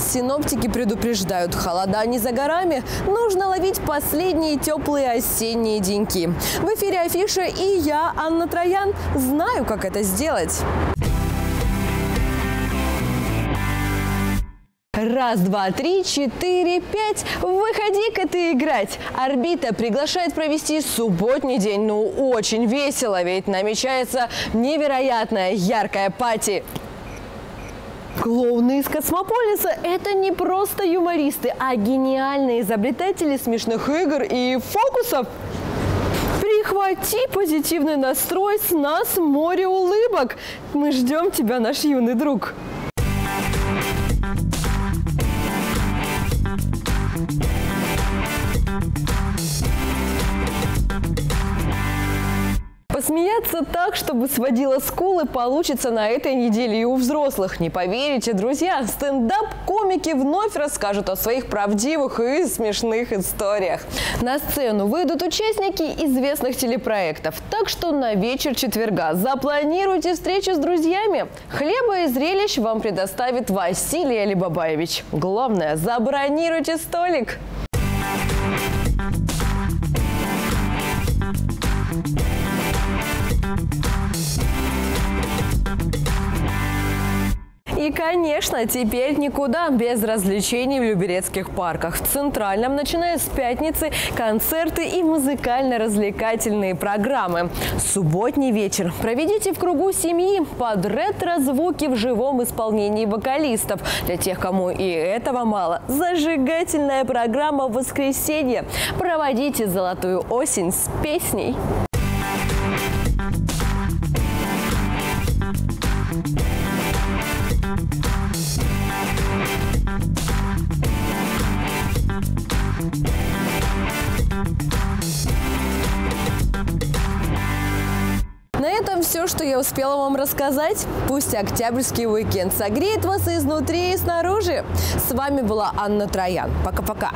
Синоптики предупреждают, холода не за горами. Нужно ловить последние теплые осенние деньки. В эфире Афиша и я, Анна Троян, знаю, как это сделать. Раз, два, три, четыре, пять. Выходи-ка ты играть. Орбита приглашает провести субботний день. Ну, очень весело, ведь намечается невероятная яркая пати. Клоуны из Космополиса – это не просто юмористы, а гениальные изобретатели смешных игр и фокусов. Прихвати позитивный настрой, с нас море улыбок. Мы ждем тебя, наш юный друг. Посмеяться так, чтобы сводило скулы, получится на этой неделе и у взрослых. Не поверите, друзья, стендап-комики вновь расскажут о своих правдивых и смешных историях. На сцену выйдут участники известных телепроектов. Так что на вечер четверга запланируйте встречу с друзьями. Хлеба и зрелищ вам предоставит Василий Алибабаевич. Главное, забронируйте столик. И, конечно, теперь никуда без развлечений в Люберецких парках. В Центральном, начиная с пятницы, концерты и музыкально-развлекательные программы. Субботний вечер проведите в кругу семьи под ретро-звуки в живом исполнении вокалистов. Для тех, кому и этого мало, зажигательная программа воскресенье. Проводите золотую осень с песней. На этом все, что я успела вам рассказать. Пусть октябрьский уикенд согреет вас изнутри и снаружи. С вами была Анна Троян. Пока-пока.